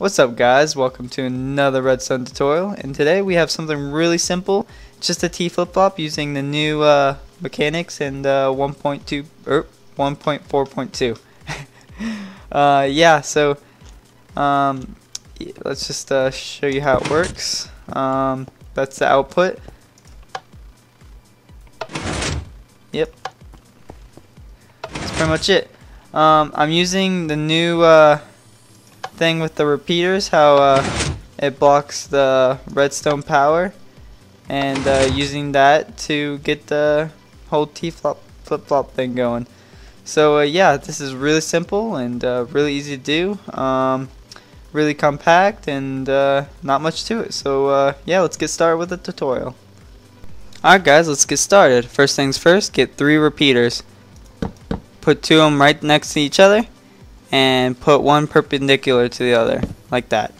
What's up guys, welcome to another Redstone tutorial and today we have something really simple, just a T flip-flop using the new uh, mechanics and uh, 1.2 er, 1.4.2 uh, yeah so um, let's just uh, show you how it works. Um, that's the output. Yep. That's pretty much it. Um, I'm using the new uh, thing with the repeaters, how uh, it blocks the redstone power, and uh, using that to get the whole T-flop flip-flop thing going. So uh, yeah, this is really simple and uh, really easy to do. Um, really compact and uh, not much to it. So uh, yeah, let's get started with the tutorial. Alright guys, let's get started. First things first, get three repeaters. Put two of them right next to each other and put one perpendicular to the other like that.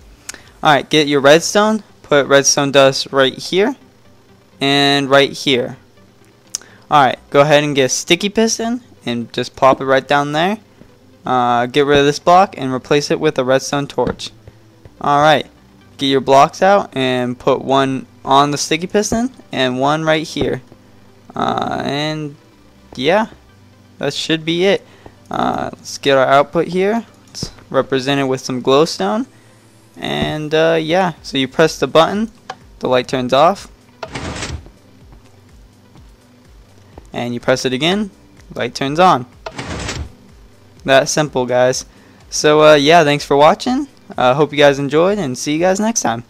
Alright get your redstone. Put redstone dust right here and right here. Alright go ahead and get a sticky piston and just plop it right down there. Uh, get rid of this block and replace it with a redstone torch. Alright get your blocks out and put one on the sticky piston and one right here. Uh, and yeah that should be it uh, let's get our output here. Let's represent it with some glowstone. And uh, yeah, so you press the button, the light turns off. And you press it again, light turns on. That simple, guys. So uh, yeah, thanks for watching. I uh, hope you guys enjoyed, and see you guys next time.